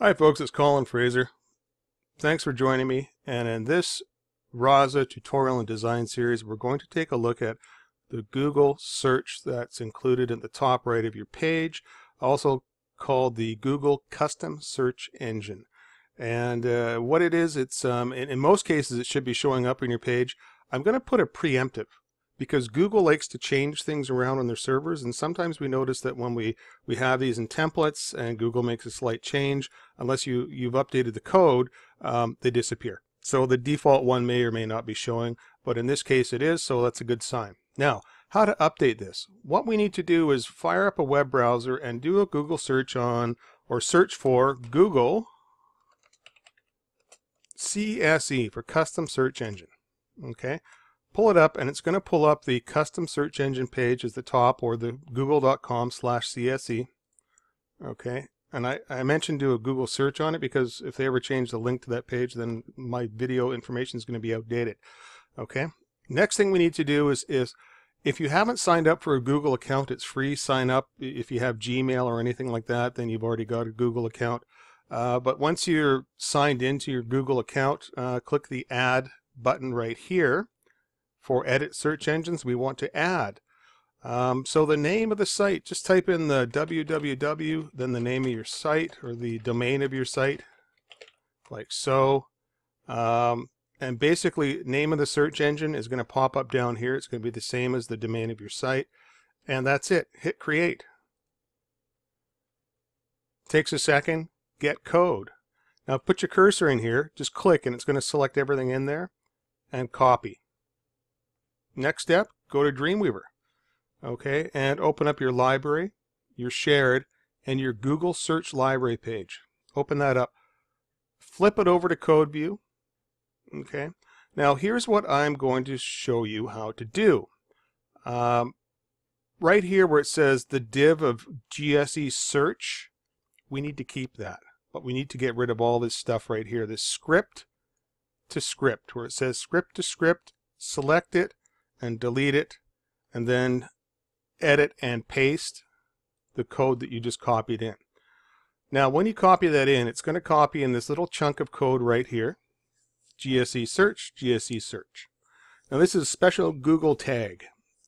Hi folks, it's Colin Fraser. Thanks for joining me. And in this Rasa tutorial and design series, we're going to take a look at the Google search that's included in the top right of your page, also called the Google Custom Search Engine. And uh, what it is, it's um, in, in most cases it should be showing up on your page. I'm going to put a preemptive because Google likes to change things around on their servers and sometimes we notice that when we we have these in templates and Google makes a slight change unless you you've updated the code um, they disappear. So the default one may or may not be showing but in this case it is so that's a good sign. Now how to update this. What we need to do is fire up a web browser and do a Google search on or search for Google CSE for custom search engine okay pull it up and it's going to pull up the custom search engine page as the top or the google.com slash CSE. Okay, and I, I mentioned do a Google search on it because if they ever change the link to that page, then my video information is going to be outdated. Okay, next thing we need to do is, is if you haven't signed up for a Google account, it's free. Sign up. If you have Gmail or anything like that, then you've already got a Google account. Uh, but once you're signed into your Google account, uh, click the Add button right here for edit search engines we want to add. Um, so the name of the site, just type in the www, then the name of your site or the domain of your site, like so. Um, and basically, name of the search engine is going to pop up down here. It's going to be the same as the domain of your site. And that's it. Hit create. Takes a second. Get code. Now put your cursor in here. Just click and it's going to select everything in there and copy. Next step, go to Dreamweaver. Okay, and open up your library, your shared, and your Google search library page. Open that up. Flip it over to code view. Okay, now here's what I'm going to show you how to do. Um, right here where it says the div of GSE search, we need to keep that. But we need to get rid of all this stuff right here, this script to script, where it says script to script, select it, and delete it and then edit and paste the code that you just copied in. Now when you copy that in, it's going to copy in this little chunk of code right here. GSE search, GSE search. Now this is a special Google tag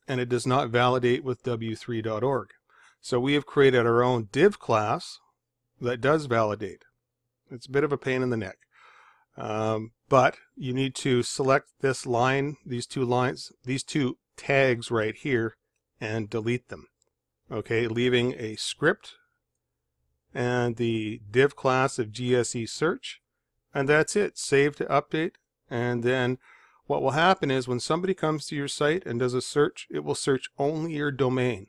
and it does not validate with w3.org. So we have created our own div class that does validate. It's a bit of a pain in the neck. Um, but you need to select this line, these two lines, these two tags right here and delete them. Okay, leaving a script and the div class of GSE search. And that's it. Save to update. And then what will happen is when somebody comes to your site and does a search, it will search only your domain.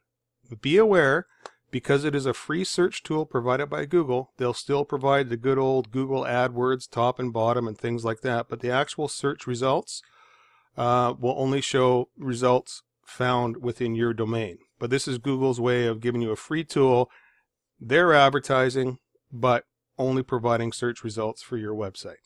Be aware because it is a free search tool provided by Google, they'll still provide the good old Google AdWords top and bottom and things like that, but the actual search results uh, will only show results found within your domain. But this is Google's way of giving you a free tool. They're advertising, but only providing search results for your website.